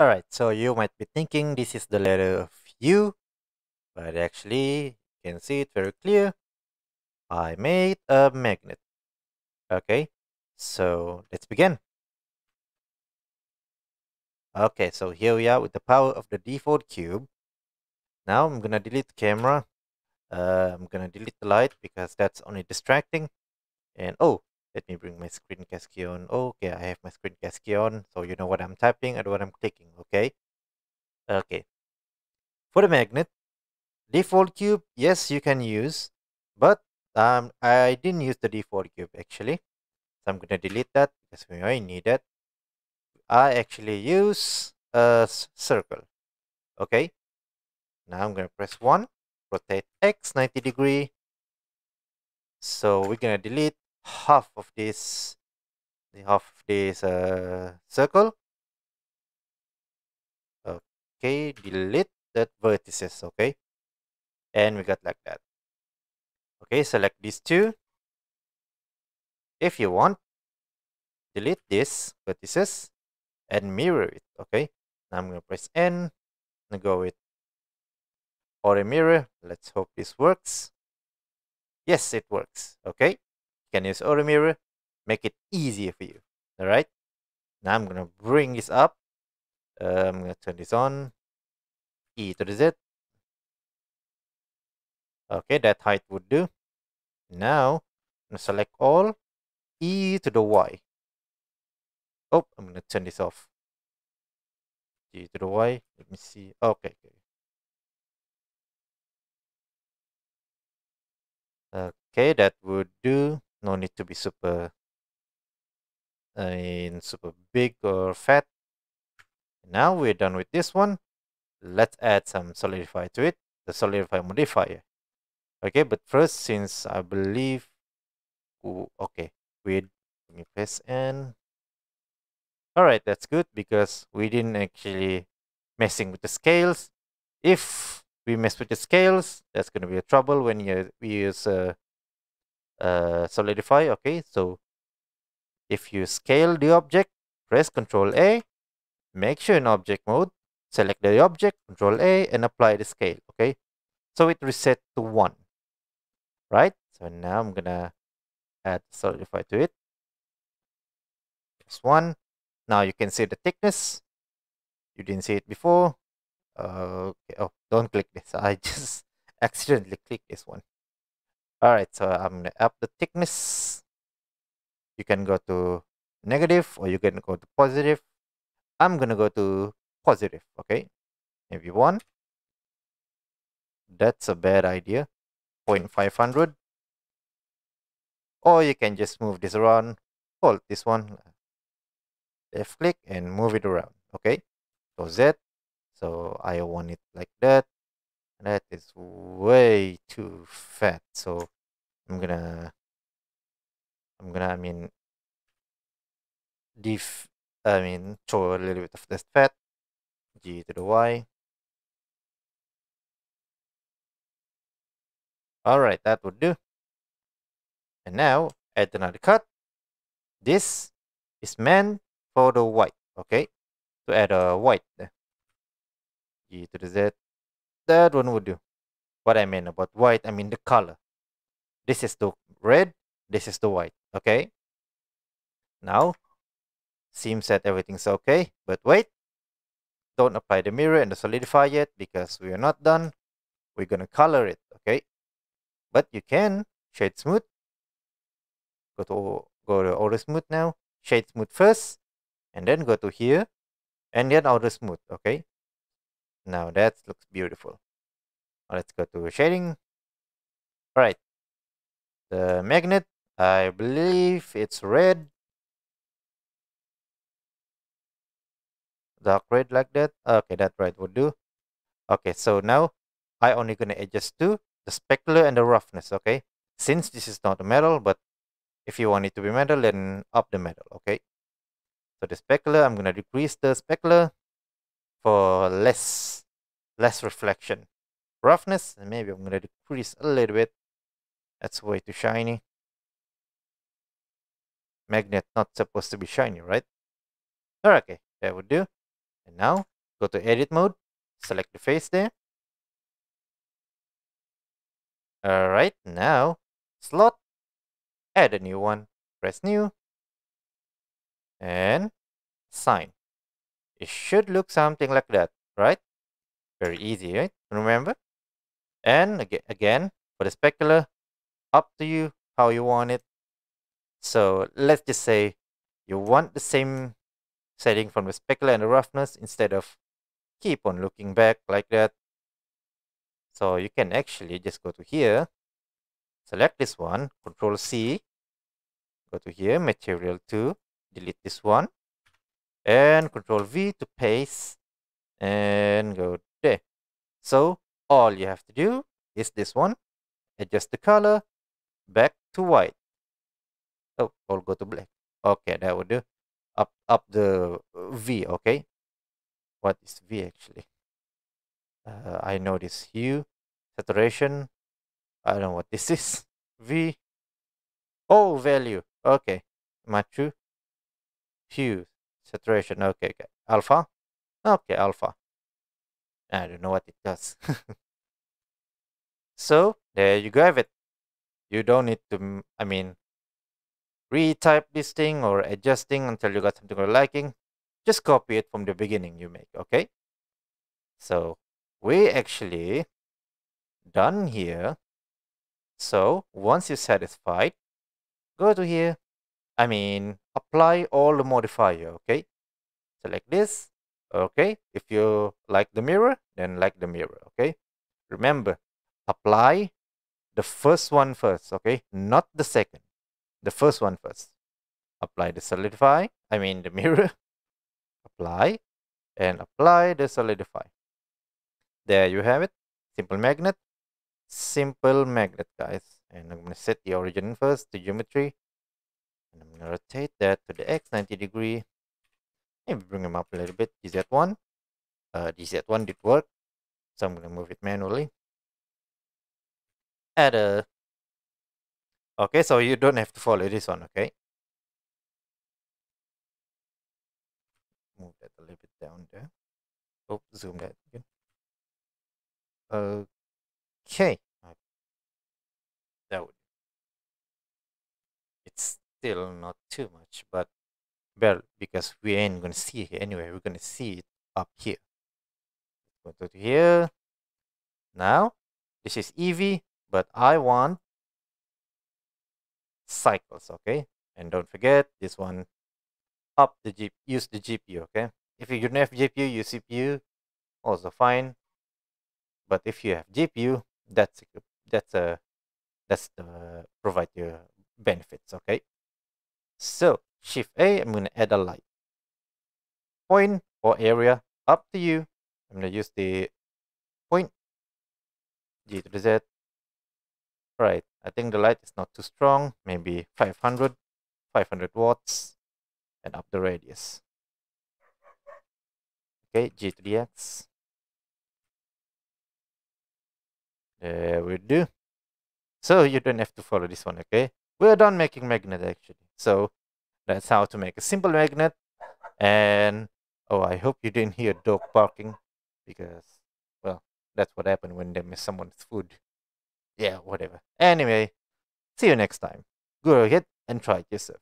Alright, so you might be thinking this is the letter of U, but actually you can see it very clear. I made a magnet. Okay, so let's begin. Okay, so here we are with the power of the default cube. Now I'm gonna delete camera. Uh, I'm gonna delete the light because that's only distracting. And oh, let me bring my screencast key on. Okay, I have my screencast key on, so you know what I'm typing and what I'm clicking, okay? Okay. For the magnet, default cube, yes, you can use, but um, I didn't use the default cube actually. So I'm gonna delete that because we already need it. I actually use a circle, okay? Now I'm gonna press 1, rotate X 90 degree. So we're gonna delete half of this the half of this uh, circle. Okay delete that vertices okay? And we got like that. Okay select these two. If you want delete this vertices and mirror it okay? Now i'm gonna press n and go with auto mirror. Let's hope this works. Yes it works okay can use auto mirror, make it easier for you. All right. Now I'm gonna bring this up. Uh, I'm gonna turn this on. E to the Z. Okay, that height would do. Now select all. E to the Y. Oh, I'm gonna turn this off. E to the Y. Let me see. Okay. Okay, that would do no need to be super uh, in super big or fat. Now we're done with this one. Let's add some solidify to it the solidify modifier. Okay but first since i believe ooh, okay we let me press n. All right that's good because we didn't actually messing with the scales. If we mess with the scales that's going to be a trouble when you we use uh, uh, solidify okay? So if you scale the object press ctrl a make sure in object mode select the object ctrl a and apply the scale okay? So it reset to one right? So now i'm gonna add solidify to it. Just one. Now you can see the thickness. You didn't see it before. Uh, okay oh don't click this. I just accidentally clicked this one all right so i'm gonna up the thickness. You can go to negative or you can go to positive. I'm gonna go to positive okay? Maybe one that's a bad idea. 0.500 or you can just move this around. Hold this one. Left click and move it around okay? So z. So i want it like that that is way too fat so i'm gonna i'm gonna i mean def i mean show a little bit of this fat g to the y. All right that would do. And now add another cut. This is meant for the white okay? To add a white g to the z that one would do. What I mean about white, I mean the color. This is the red, this is the white, okay? Now, seems that everything's okay, but wait. Don't apply the mirror and the solidify yet because we are not done. We're gonna color it, okay? But you can shade smooth. Go to go to auto smooth now. Shade smooth first, and then go to here, and then auto smooth, okay? Now that looks beautiful. Let's go to shading. All right. The magnet, I believe it's red. Dark red like that. Okay, that red would do. Okay, so now I only gonna adjust to the specular and the roughness, okay? Since this is not a metal, but if you want it to be metal, then up the metal, okay? So the specular, I'm gonna decrease the specular for less less reflection. Roughness, and maybe I'm gonna decrease a little bit. That's way too shiny. Magnet not supposed to be shiny, right? okay, that would do. And now go to edit mode, select the face there. All right, now slot, add a new one, press new, and sign. It should look something like that, right? Very easy, right? Remember? And again, for the specular, up to you how you want it. So let's just say you want the same setting from the specular and the roughness instead of keep on looking back like that. So you can actually just go to here, select this one, control C, go to here, material 2, delete this one, and control V to paste, and go there. So all you have to do is this one, adjust the color, back to white. Oh, all go to black. Okay, that would do. Up, up the V, okay? What is V actually? Uh, I know this hue, saturation. I don't know what this is. V. Oh, value. Okay. Machu. Hue, saturation. Okay, okay. Alpha. Okay, alpha. I don't know what it does. so, there you go have it. You don't need to, I mean, retype this thing or adjusting until you got something you're liking. Just copy it from the beginning you make, okay? So we actually done here. So once you're satisfied, go to here. I mean, apply all the modifier, okay? Select this, okay? If you like the mirror, then like the mirror, okay? Remember, apply the first one first, okay? Not the second the first one first. Apply the solidify, I mean the mirror. apply and apply the solidify. There you have it. Simple magnet. Simple magnet, guys. And I'm going to set the origin first, the geometry. And I'm going to rotate that to the x 90 degree. Maybe bring them up a little bit. DZ1. Uh, DZ1 did work. So I'm going to move it manually. Add a Okay, so you don't have to follow this one, okay? Move that a little bit down there. Oh, zoom that again. Okay. That would. It's still not too much, but well, because we ain't gonna see it anyway. We're gonna see it up here. Go to here. Now, this is Eevee, but I want cycles okay and don't forget this one up the G use the GPU okay if you don't have GPU use CPU also fine but if you have GPU that's that's a that's the provide your benefits okay so shift A I'm gonna add a light point or area up to you I'm gonna use the point G to the Z right I think the light is not too strong, maybe 500, 500 watts, and up the radius. Okay, G to the X. There we do. So you don't have to follow this one, okay? We're done making magnet actually. So that's how to make a simple magnet. And oh, I hope you didn't hear a dog barking because, well, that's what happened when they miss someone's food yeah, whatever. Anyway, see you next time. Go ahead and try it yourself.